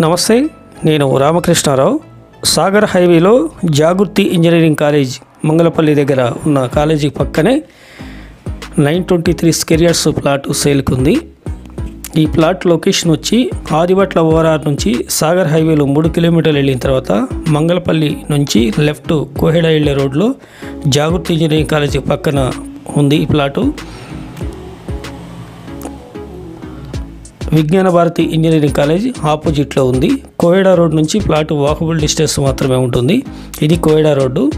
నమస్తే నేను రామకృష్ణారావు. సాగర్ హైవేలో జాగృతి ఇంజనీరింగ్ కాలేజ్ మంగళపల్లి దగ్గర ఉన్న కాలేజీ పక్కనే nine twenty three square yards plot సేల్కి ఉంది ఈ ప్లాట్ లొకేషన్ వచ్చి ఆదిబట్ల ఓరార్ నుంచి సాగర్ హైవేలో మూడు కిలోమీటర్లు వెళ్ళిన తర్వాత మంగళపల్లి నుంచి లెఫ్ట్ కోహెడ వెళ్ళే రోడ్లో జాగృతి ఇంజనీరింగ్ కాలేజీ పక్కన ఉంది ఈ ప్లాటు. విజ్ఞాన భారతి ఇంజనీరింగ్ కాలేజ్ ఆపోజిట్లో ఉంది. కోయడా రోడ్ నుంచి ప్లాట్ వాకబుల్ డిస్టెన్స్ మాత్రమే ఉంటుంది. ఇది కోయడా రోడ్డు.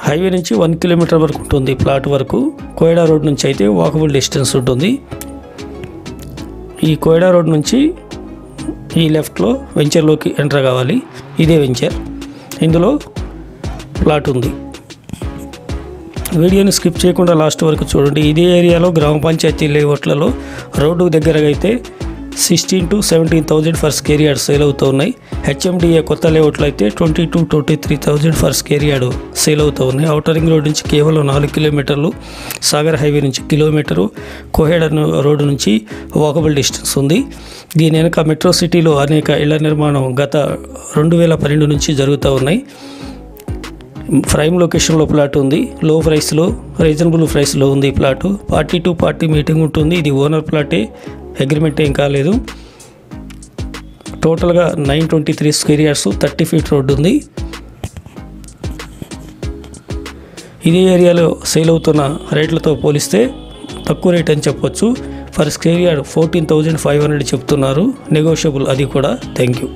హైవే నుంచి వన్ కిలోమీటర్ వరకు ఉంటుంది ప్లాట్ వరకు. కోయడా రోడ్ నుంచి అయితే వాకబుల్ డిస్టెన్స్ ఉంటుంది. ఈ కోయడా రోడ్ నుంచి ఈ లెఫ్ట్లో వెంచర్లోకి ఎంటర్ కావాలి. ఇదే వెంచర్. ఇందులో ప్లాట్ ఉంది. వీడియోని స్కిప్ చేయకుండా లాస్ట్ వరకు చూడండి. ఇదే ఏరియాలో గ్రామ పంచాయతీ లేఅవుట్లలో రోడ్డు దగ్గరగా అయితే sixteen to seventeen thousand per square yard sale అవుతూ ఉన్నాయి హెచ్ఎండిఏ కొత్త లేఅవుట్లో అయితే twenty to twenty three thousand per square yard sale అవుతూ ఉన్నాయి అవుటర్ రింగ్ రోడ్ నుంచి కేవలం నాలుగు కిలోమీటర్లు సాగర్ హైవే నుంచి కిలోమీటరు కోహెడ రోడ్డు నుంచి వాకబుల్ డిస్టెన్స్ ఉంది. దీని వెనుక మెట్రో సిటీలో అనేక ఇళ్ళ నిర్మాణం గత రెండు వేల పన్నెండు నుంచి జరుగుతూ ఉన్నాయి. ప్రైమ్ లొకేషన్లో ప్లాట్ ఉంది. లో ప్రైస్లో రీజనబుల్ ప్రైస్లో ఉంది plot plot. Party to party meeting ఉంటుంది. ఇది ఓనర్ ప్లాటే. అగ్రిమెంట్ ఏం కాలేదు. టోటల్గా nine twenty three square yards thirty feet road ఉంది. ఇదే ఏరియాలో సేల్ అవుతున్న రేట్లతో పోలిస్తే తక్కువ రేట్ అని చెప్పొచ్చు. Per square yard fourteen thousand five hundred చెప్తున్నారు. నెగోషియబుల్ అది కూడా. Thank you